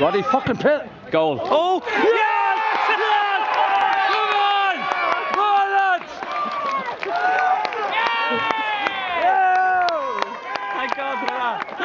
Roddy fucking Pitt. Goal. Oh, yes! yes! Come on! Come! Yeah! Thank God for that.